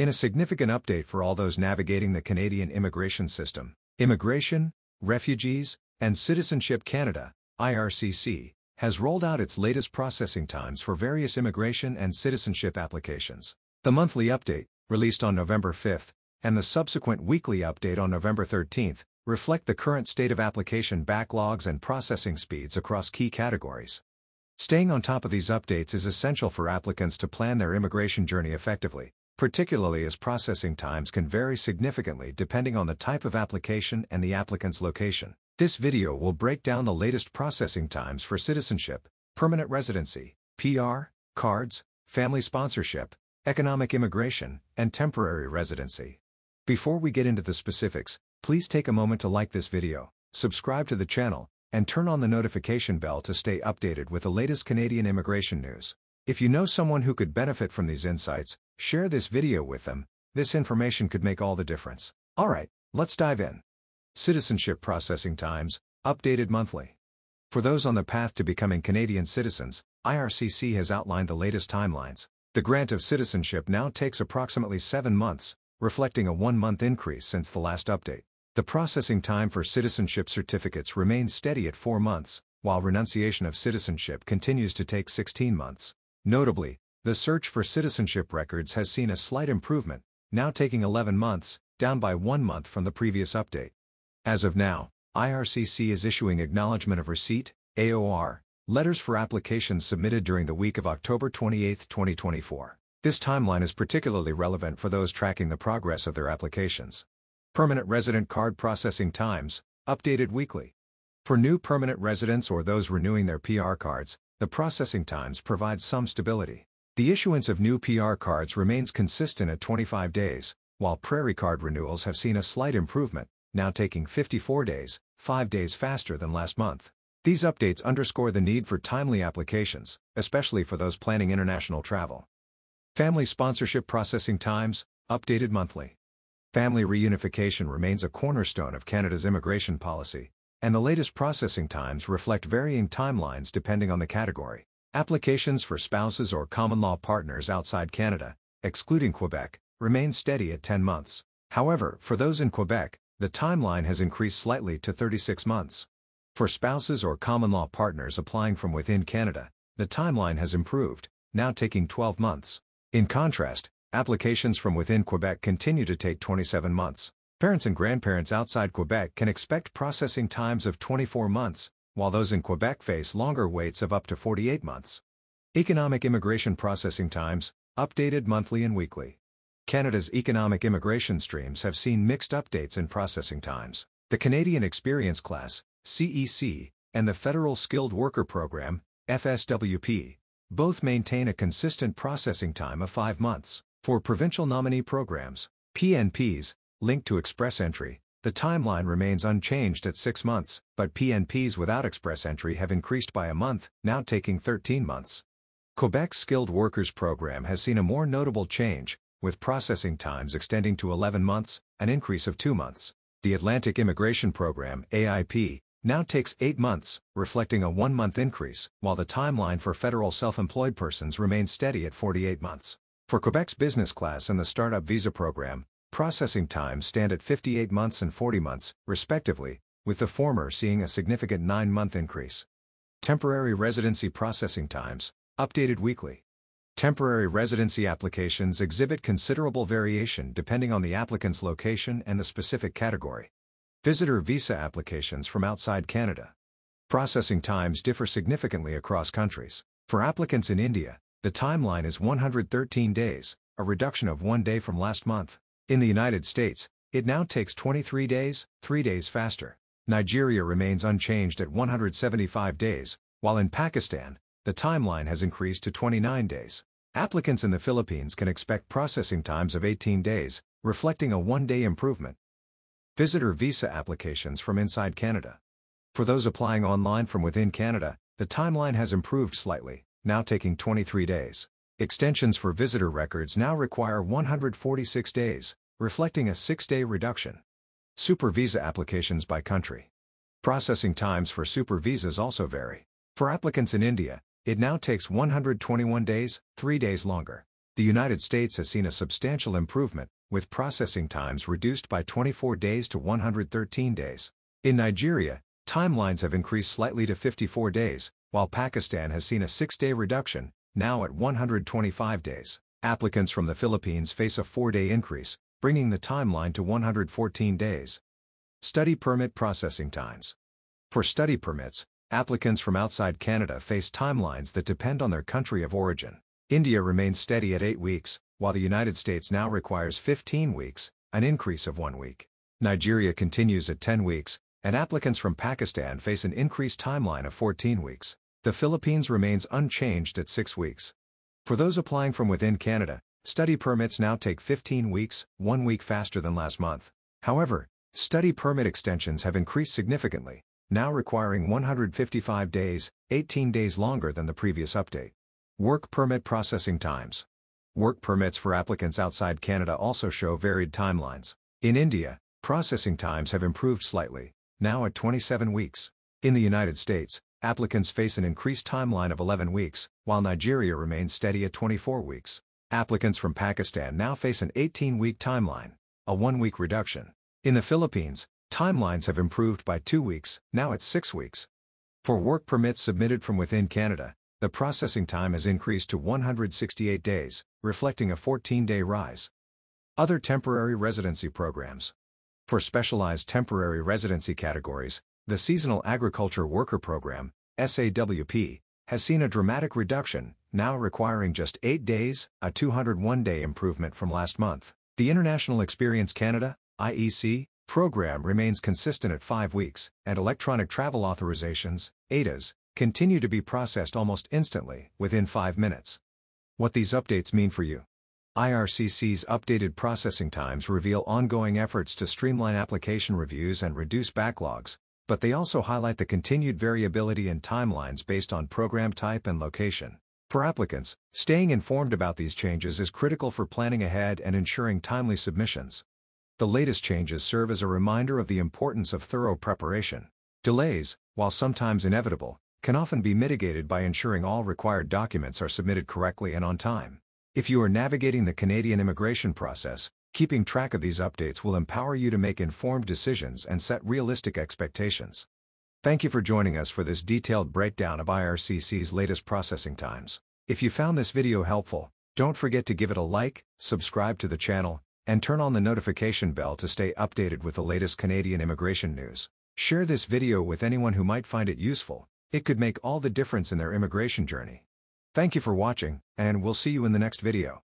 In a significant update for all those navigating the Canadian immigration system, Immigration, Refugees, and Citizenship Canada, IRCC, has rolled out its latest processing times for various immigration and citizenship applications. The monthly update, released on November 5th, and the subsequent weekly update on November 13th, reflect the current state of application backlogs and processing speeds across key categories. Staying on top of these updates is essential for applicants to plan their immigration journey effectively, particularly as processing times can vary significantly depending on the type of application and the applicant's location. This video will break down the latest processing times for citizenship, permanent residency, PR, cards, family sponsorship, economic immigration, and temporary residency. Before we get into the specifics, please take a moment to like this video, subscribe to the channel, and turn on the notification bell to stay updated with the latest Canadian immigration news. If you know someone who could benefit from these insights, share this video with them, this information could make all the difference. Alright, let's dive in. Citizenship processing times, updated monthly. For those on the path to becoming Canadian citizens, IRCC has outlined the latest timelines. The grant of citizenship now takes approximately seven months, reflecting a one-month increase since the last update. The processing time for citizenship certificates remains steady at four months, while renunciation of citizenship continues to take 16 months. Notably, the search for citizenship records has seen a slight improvement, now taking 11 months, down by one month from the previous update. As of now, IRCC is issuing Acknowledgement of Receipt, AOR, letters for applications submitted during the week of October 28, 2024. This timeline is particularly relevant for those tracking the progress of their applications. Permanent resident card processing times, updated weekly. For new permanent residents or those renewing their PR cards, the processing times provide some stability. The issuance of new PR cards remains consistent at 25 days, while PR card renewals have seen a slight improvement, now taking 54 days, 5 days faster than last month. These updates underscore the need for timely applications, especially for those planning international travel. Family sponsorship processing times, updated monthly. Family reunification remains a cornerstone of Canada's immigration policy, and the latest processing times reflect varying timelines depending on the category. Applications for spouses or common-law partners outside Canada, excluding Quebec, remain steady at 10 months. However, for those in Quebec, the timeline has increased slightly to 36 months. For spouses or common-law partners applying from within Canada, the timeline has improved, now taking 12 months. In contrast, applications from within Quebec continue to take 27 months. Parents and grandparents outside Quebec can expect processing times of 24 months, while those in Quebec face longer waits of up to 48 months. Economic immigration processing times, updated monthly and weekly. Canada's economic immigration streams have seen mixed updates in processing times. The Canadian Experience Class, CEC, and the Federal Skilled Worker Program, FSWP, both maintain a consistent processing time of five months. For provincial nominee programs, PNPs, linked to express entry, the timeline remains unchanged at 6 months, but PNPs without express entry have increased by a month, now taking 13 months. Quebec's Skilled Workers Program has seen a more notable change, with processing times extending to 11 months, an increase of 2 months. The Atlantic Immigration Program, AIP, now takes 8 months, reflecting a 1-month increase, while the timeline for federal self-employed persons remains steady at 48 months. For Quebec's business class and the Startup Visa Program, Processing times stand at 58 months and 40 months, respectively, with the former seeing a significant 9-month increase. Temporary residency processing times, updated weekly. Temporary residency applications exhibit considerable variation depending on the applicant's location and the specific category. Visitor visa applications from outside Canada. Processing times differ significantly across countries. For applicants in India, the timeline is 113 days, a reduction of one day from last month. In the United States, it now takes 23 days, 3 days faster. Nigeria remains unchanged at 175 days, while in Pakistan, the timeline has increased to 29 days. Applicants in the Philippines can expect processing times of 18 days, reflecting a one-day improvement. Visitor visa applications from inside Canada. For those applying online from within Canada, the timeline has improved slightly, now taking 23 days. Extensions for visitor records now require 146 days, reflecting a six-day reduction. Super visa applications by country. Processing times for super visas also vary. For applicants in India, it now takes 121 days, three days longer. The United States has seen a substantial improvement, with processing times reduced by 24 days to 113 days. In Nigeria, timelines have increased slightly to 54 days, while Pakistan has seen a six-day reduction, now at 125 days. Applicants from the Philippines face a four-day increase, bringing the timeline to 114 days. Study permit processing times. For study permits, applicants from outside Canada face timelines that depend on their country of origin. India remains steady at 8 weeks, while the United States now requires 15 weeks, an increase of one week. Nigeria continues at 10 weeks, and applicants from Pakistan face an increased timeline of 14 weeks. The Philippines remains unchanged at 6 weeks. For those applying from within Canada, study permits now take 15 weeks, one week faster than last month. However, study permit extensions have increased significantly, now requiring 155 days, 18 days longer than the previous update. Work permit processing times. Work permits for applicants outside Canada also show varied timelines. In India, processing times have improved slightly, now at 27 weeks. In the United States, applicants face an increased timeline of 11 weeks, while Nigeria remains steady at 24 weeks. Applicants from Pakistan now face an 18-week timeline, a one-week reduction. In the Philippines, timelines have improved by two weeks, now at six weeks. For work permits submitted from within Canada, the processing time has increased to 168 days, reflecting a 14-day rise. Other temporary residency programs. For specialized temporary residency categories, the Seasonal Agriculture Worker Program, SAWP, has seen a dramatic reduction, now requiring just 8 days, a 201-day improvement from last month. The International Experience Canada, IEC, program remains consistent at 5 weeks, and electronic travel authorizations, ETAs, continue to be processed almost instantly, within 5 minutes. What these updates mean for you. IRCC's updated processing times reveal ongoing efforts to streamline application reviews and reduce backlogs, but they also highlight the continued variability in timelines based on program type and location. For applicants, staying informed about these changes is critical for planning ahead and ensuring timely submissions. The latest changes serve as a reminder of the importance of thorough preparation. Delays, while sometimes inevitable, can often be mitigated by ensuring all required documents are submitted correctly and on time. If you are navigating the Canadian immigration process, Keeping track of these updates will empower you to make informed decisions and set realistic expectations. Thank you for joining us for this detailed breakdown of IRCC's latest processing times. If you found this video helpful, don't forget to give it a like, subscribe to the channel, and turn on the notification bell to stay updated with the latest Canadian immigration news. Share this video with anyone who might find it useful, it could make all the difference in their immigration journey. Thank you for watching, and we'll see you in the next video.